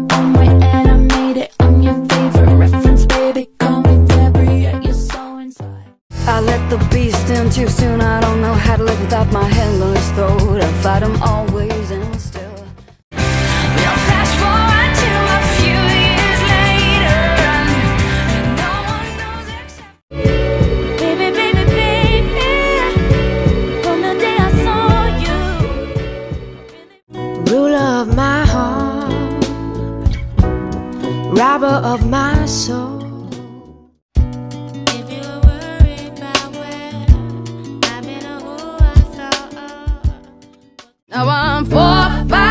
my own Now I'm four, five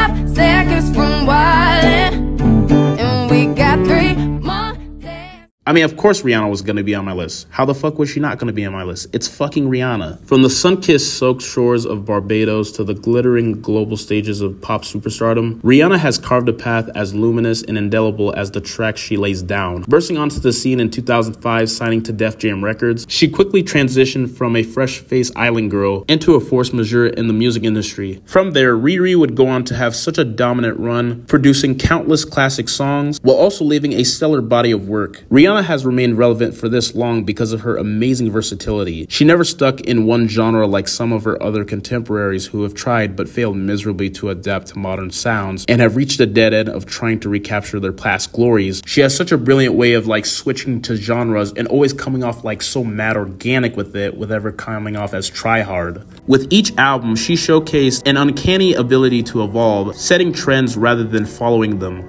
I mean, of course Rihanna was gonna be on my list. How the fuck was she not gonna be on my list? It's fucking Rihanna. From the sun-kissed soaked shores of Barbados to the glittering global stages of pop superstardom, Rihanna has carved a path as luminous and indelible as the track she lays down. Bursting onto the scene in 2005, signing to Def Jam Records, she quickly transitioned from a fresh-faced island girl into a force majeure in the music industry. From there, Riri would go on to have such a dominant run, producing countless classic songs while also leaving a stellar body of work. Rihanna has remained relevant for this long because of her amazing versatility. She never stuck in one genre like some of her other contemporaries who have tried but failed miserably to adapt to modern sounds and have reached a dead end of trying to recapture their past glories. She has such a brilliant way of like switching to genres and always coming off like so mad organic with it with ever coming off as try hard. With each album, she showcased an uncanny ability to evolve, setting trends rather than following them.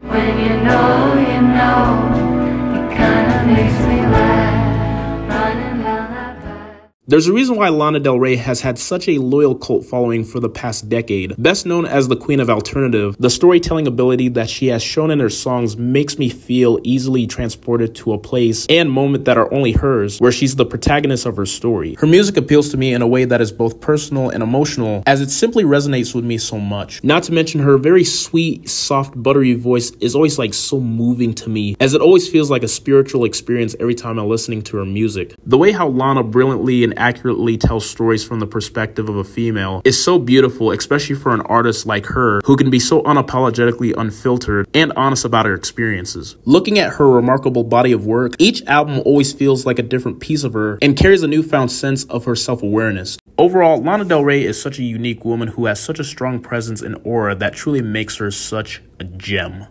When you know, you know, it There's a reason why Lana Del Rey has had such a loyal cult following for the past decade. Best known as the Queen of Alternative, the storytelling ability that she has shown in her songs makes me feel easily transported to a place and moment that are only hers, where she's the protagonist of her story. Her music appeals to me in a way that is both personal and emotional, as it simply resonates with me so much. Not to mention her very sweet, soft, buttery voice is always like so moving to me, as it always feels like a spiritual experience every time I'm listening to her music. The way how Lana brilliantly and accurately tells stories from the perspective of a female is so beautiful, especially for an artist like her who can be so unapologetically unfiltered and honest about her experiences. Looking at her remarkable body of work, each album always feels like a different piece of her and carries a newfound sense of her self awareness. Overall, Lana Del Rey is such a unique woman who has such a strong presence and aura that truly makes her such a gem.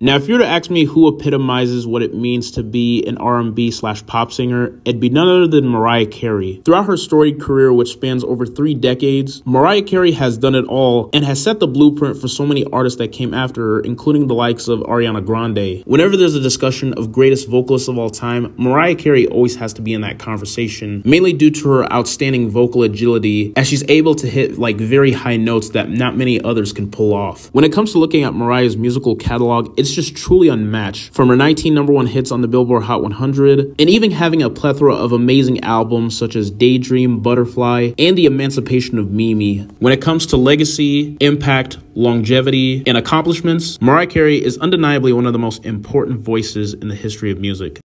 Now, if you were to ask me who epitomizes what it means to be an R&B slash pop singer, it'd be none other than Mariah Carey. Throughout her storied career, which spans over three decades, Mariah Carey has done it all and has set the blueprint for so many artists that came after her, including the likes of Ariana Grande. Whenever there's a discussion of greatest vocalists of all time, Mariah Carey always has to be in that conversation, mainly due to her outstanding vocal agility, as she's able to hit like very high notes that not many others can pull off. When it comes to looking at Mariah's musical catalog, it's just truly unmatched. From her 19 number one hits on the Billboard Hot 100, and even having a plethora of amazing albums such as Daydream, Butterfly, and The Emancipation of Mimi. When it comes to legacy, impact, longevity, and accomplishments, Mariah Carey is undeniably one of the most important voices in the history of music.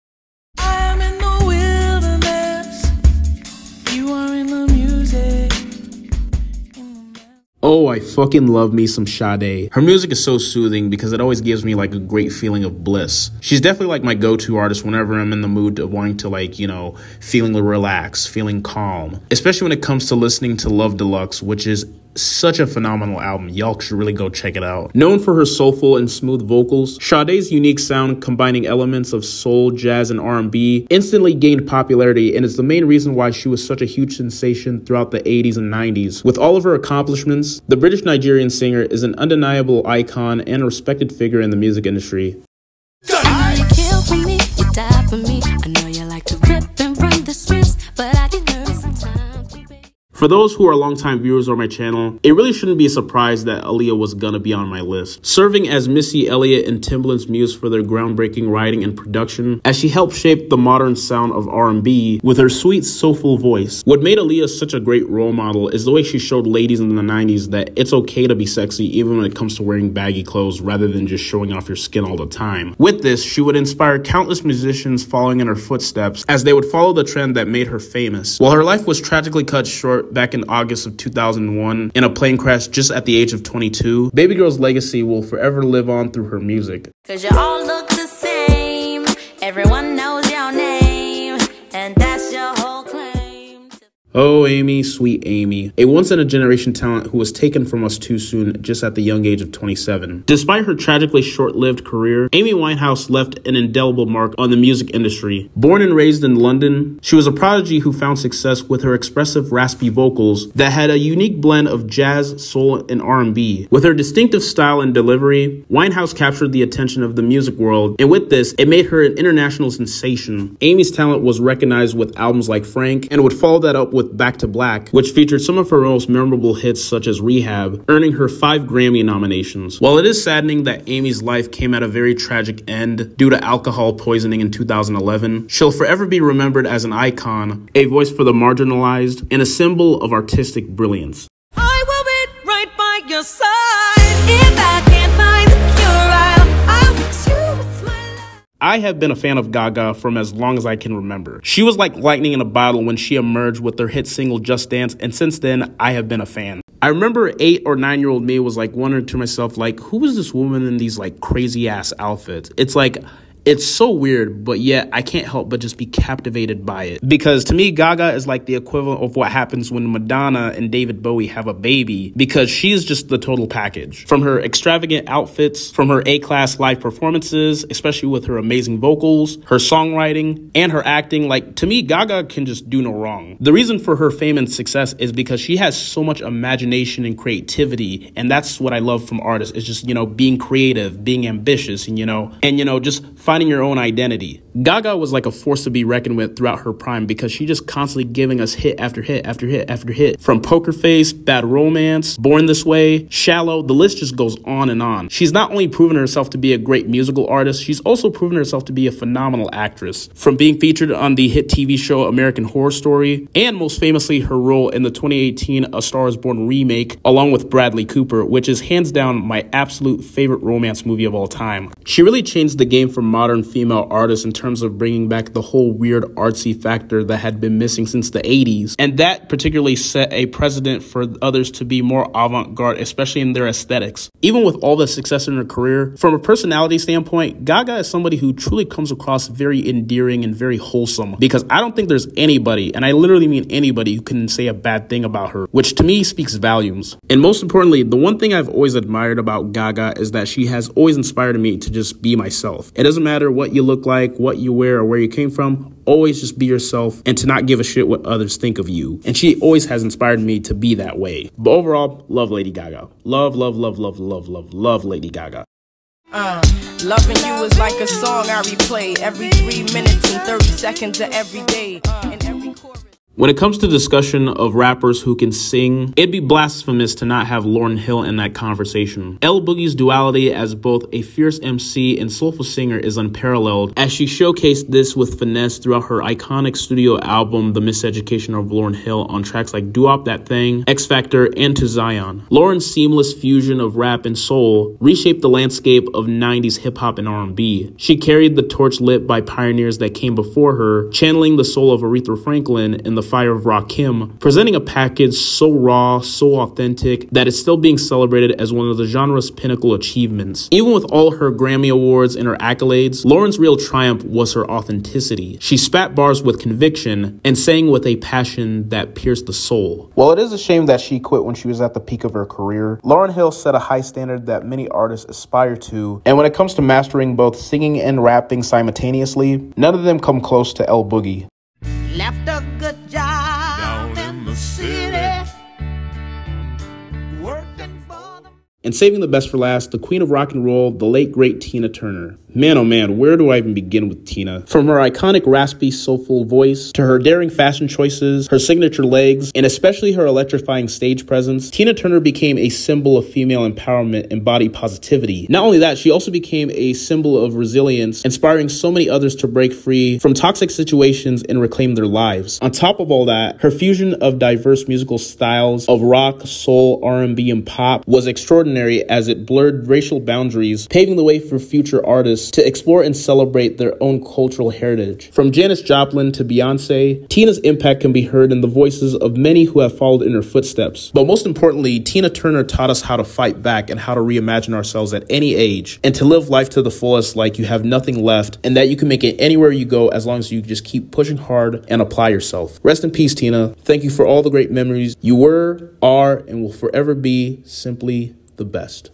Oh, I fucking love me some Sade. Her music is so soothing because it always gives me like a great feeling of bliss. She's definitely like my go-to artist whenever I'm in the mood of wanting to like, you know, feeling relaxed, feeling calm. Especially when it comes to listening to Love Deluxe, which is such a phenomenal album. Y'all should really go check it out. Known for her soulful and smooth vocals, Sade's unique sound combining elements of soul, jazz, and R&B instantly gained popularity and is the main reason why she was such a huge sensation throughout the 80s and 90s. With all of her accomplishments, the British Nigerian singer is an undeniable icon and a respected figure in the music industry. For those who are longtime viewers on my channel, it really shouldn't be a surprise that Aaliyah was gonna be on my list. Serving as Missy Elliott and Timbaland's muse for their groundbreaking writing and production, as she helped shape the modern sound of R&B with her sweet, soulful voice. What made Aaliyah such a great role model is the way she showed ladies in the 90s that it's okay to be sexy even when it comes to wearing baggy clothes rather than just showing off your skin all the time. With this, she would inspire countless musicians following in her footsteps as they would follow the trend that made her famous. While her life was tragically cut short back in August of 2001 in a plane crash just at the age of 22, Baby Girl's legacy will forever live on through her music. Cause you all look Oh, Amy, sweet Amy, a once in a generation talent who was taken from us too soon just at the young age of 27. Despite her tragically short lived career, Amy Winehouse left an indelible mark on the music industry. Born and raised in London, she was a prodigy who found success with her expressive, raspy vocals that had a unique blend of jazz, soul, and R&B. With her distinctive style and delivery, Winehouse captured the attention of the music world, and with this, it made her an international sensation. Amy's talent was recognized with albums like Frank, and would follow that up with Back to Black, which featured some of her most memorable hits such as Rehab, earning her five Grammy nominations. While it is saddening that Amy's life came at a very tragic end due to alcohol poisoning in 2011, she'll forever be remembered as an icon, a voice for the marginalized, and a symbol of artistic brilliance. I have been a fan of Gaga from as long as I can remember. She was like lightning in a bottle when she emerged with her hit single Just Dance, and since then, I have been a fan. I remember eight or nine year old me was like wondering to myself, like, who is this woman in these like crazy ass outfits? It's like, it's so weird, but yet I can't help but just be captivated by it. Because to me, Gaga is like the equivalent of what happens when Madonna and David Bowie have a baby, because she is just the total package. From her extravagant outfits, from her A class live performances, especially with her amazing vocals, her songwriting, and her acting, like to me, Gaga can just do no wrong. The reason for her fame and success is because she has so much imagination and creativity, and that's what I love from artists, is just, you know, being creative, being ambitious, and you know, and you know, just finding your own identity. Gaga was like a force to be reckoned with throughout her prime because she just constantly giving us hit after hit after hit after hit. From Poker Face, Bad Romance, Born This Way, Shallow, the list just goes on and on. She's not only proven herself to be a great musical artist, she's also proven herself to be a phenomenal actress. From being featured on the hit TV show American Horror Story, and most famously her role in the 2018 A Star is Born remake, along with Bradley Cooper, which is hands down my absolute favorite romance movie of all time. She really changed the game for modern female artists in terms of bringing back the whole weird artsy factor that had been missing since the 80s. And that particularly set a precedent for others to be more avant garde, especially in their aesthetics. Even with all the success in her career, from a personality standpoint, Gaga is somebody who truly comes across very endearing and very wholesome because I don't think there's anybody, and I literally mean anybody, who can say a bad thing about her, which to me speaks volumes. And most importantly, the one thing I've always admired about Gaga is that she has always inspired me to just be myself. It doesn't matter what you look like, what you wear, or where you came from. Always just be yourself and to not give a shit what others think of you. And she always has inspired me to be that way. But overall, love Lady Gaga. Love, love, love, love, love, love, love Lady Gaga. Uh, loving you is like a song I replay every three minutes and 30 seconds of every day. Chorus. When it comes to discussion of rappers who can sing, it'd be blasphemous to not have Lauryn Hill in that conversation. L Boogie's duality as both a fierce MC and soulful singer is unparalleled, as she showcased this with finesse throughout her iconic studio album, The Miseducation of Lauryn Hill, on tracks like Doo Wop That Thing, X Factor, and To Zion. Lauryn's seamless fusion of rap and soul reshaped the landscape of 90s hip hop and R&B. She carried the torch lit by pioneers that came before her, channeling the soul of Aretha Franklin in the fire of Rakim, presenting a package so raw, so authentic, that it's still being celebrated as one of the genre's pinnacle achievements. Even with all her Grammy Awards and her accolades, Lauryn's real triumph was her authenticity. She spat bars with conviction and sang with a passion that pierced the soul. While it is a shame that she quit when she was at the peak of her career, Lauryn Hill set a high standard that many artists aspire to, and when it comes to mastering both singing and rapping simultaneously, none of them come close to L Boogie. Left a good job in the city. Working for the And saving the best for last, the queen of rock and roll, the late great Tina Turner. Man, oh man, where do I even begin with Tina? From her iconic raspy, soulful voice to her daring fashion choices, her signature legs, and especially her electrifying stage presence, Tina Turner became a symbol of female empowerment and body positivity. Not only that, she also became a symbol of resilience, inspiring so many others to break free from toxic situations and reclaim their lives. On top of all that, her fusion of diverse musical styles of rock, soul, R&B, and pop was extraordinary as it blurred racial boundaries, paving the way for future artists to explore and celebrate their own cultural heritage. From Janis Joplin to Beyonce, Tina's impact can be heard in the voices of many who have followed in her footsteps. But most importantly, Tina Turner taught us how to fight back and how to reimagine ourselves at any age and to live life to the fullest like you have nothing left and that you can make it anywhere you go as long as you just keep pushing hard and apply yourself. Rest in peace, Tina. Thank you for all the great memories you were, are, and will forever be simply the best.